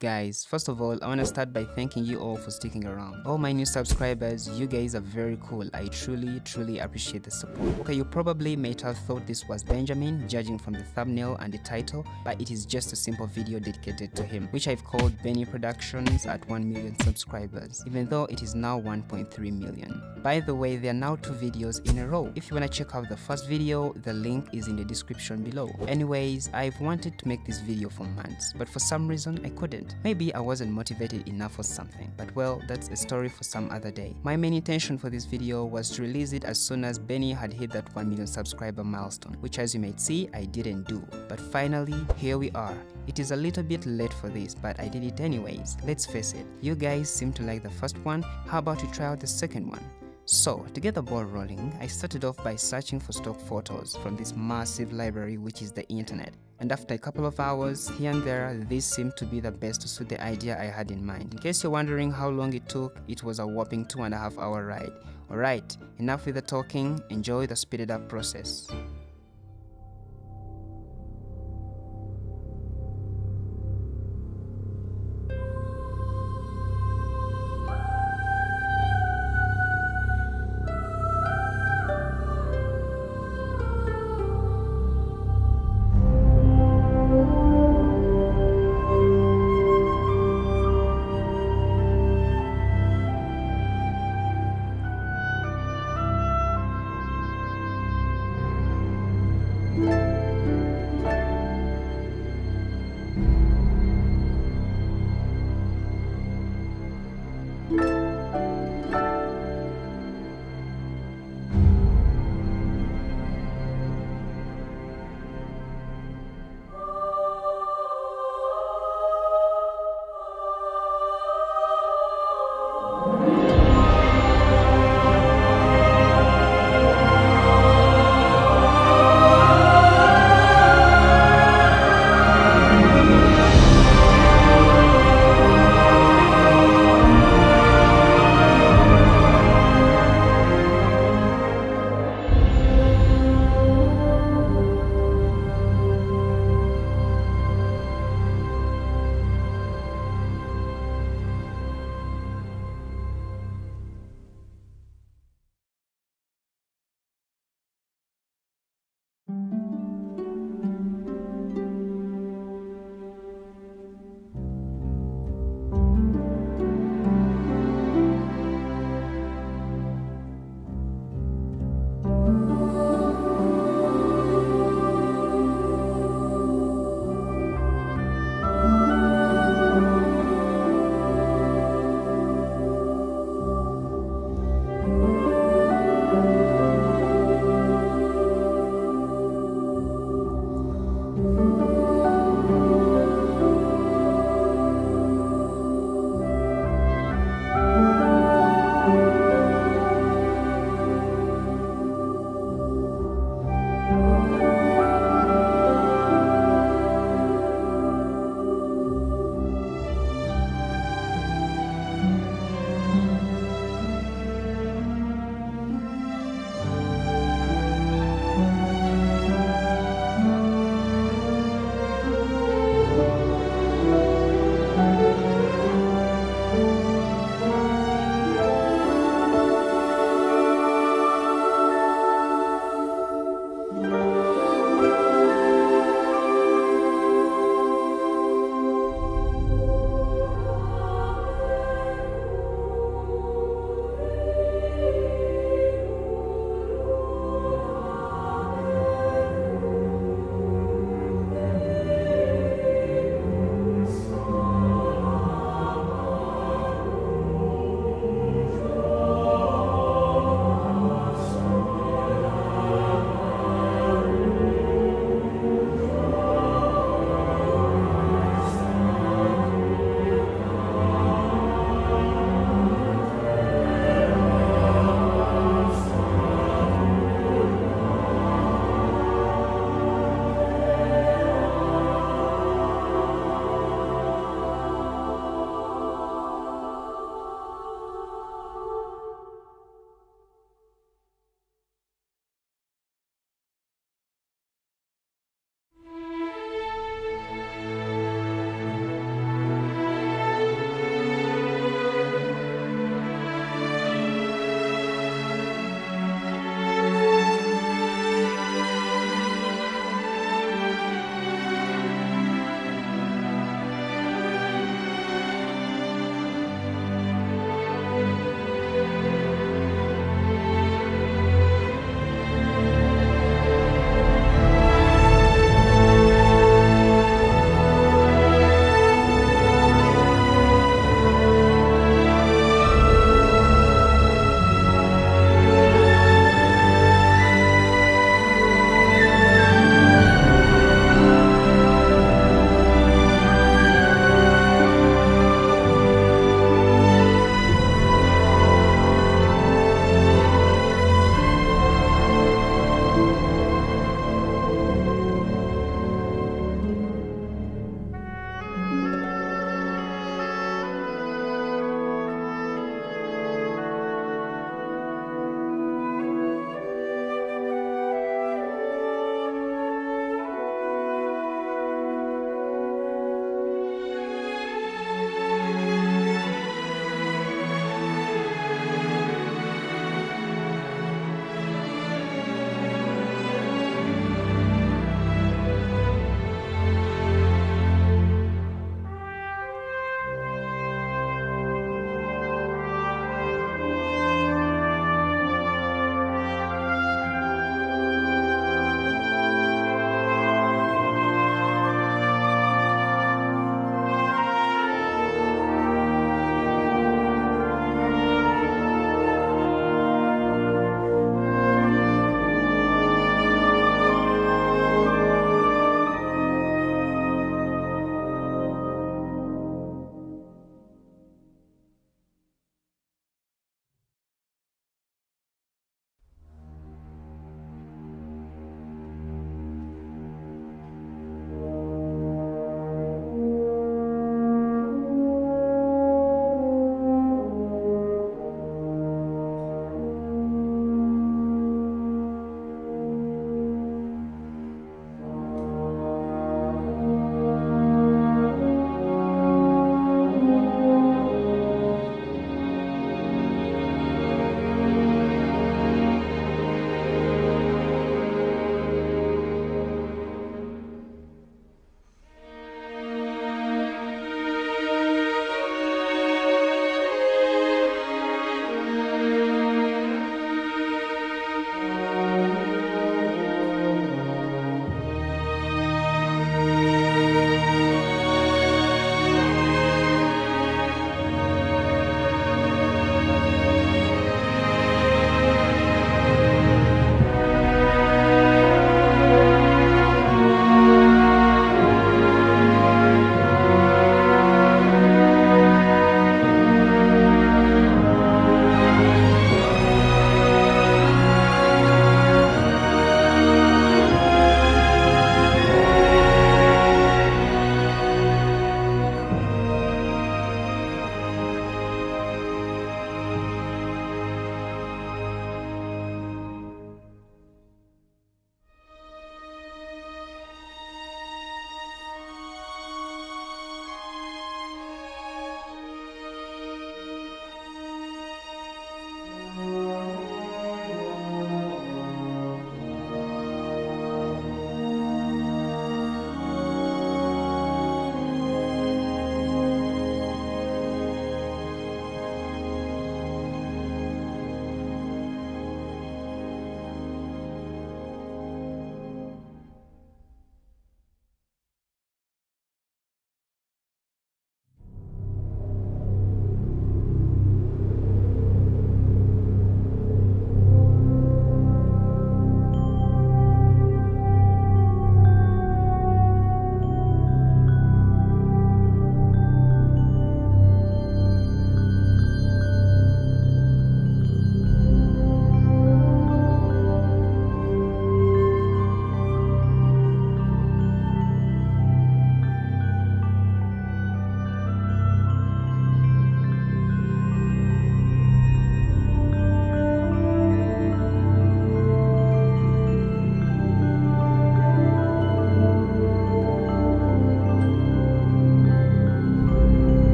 Guys, first of all, I want to start by thanking you all for sticking around. All my new subscribers, you guys are very cool. I truly, truly appreciate the support. Okay, you probably might have thought this was Benjamin, judging from the thumbnail and the title, but it is just a simple video dedicated to him, which I've called Benny Productions at 1 million subscribers, even though it is now 1.3 million. By the way, there are now two videos in a row. If you want to check out the first video, the link is in the description below. Anyways, I've wanted to make this video for months, but for some reason I couldn't. Maybe I wasn't motivated enough for something, but well, that's a story for some other day. My main intention for this video was to release it as soon as Benny had hit that 1 million subscriber milestone, which as you might see, I didn't do. But finally, here we are. It is a little bit late for this, but I did it anyways. Let's face it, you guys seem to like the first one, how about you try out the second one? So, to get the ball rolling, I started off by searching for stock photos from this massive library which is the internet. And after a couple of hours, here and there, this seemed to be the best to suit the idea I had in mind. In case you're wondering how long it took, it was a whopping two and a half hour ride. Alright, enough with the talking, enjoy the speeded up process.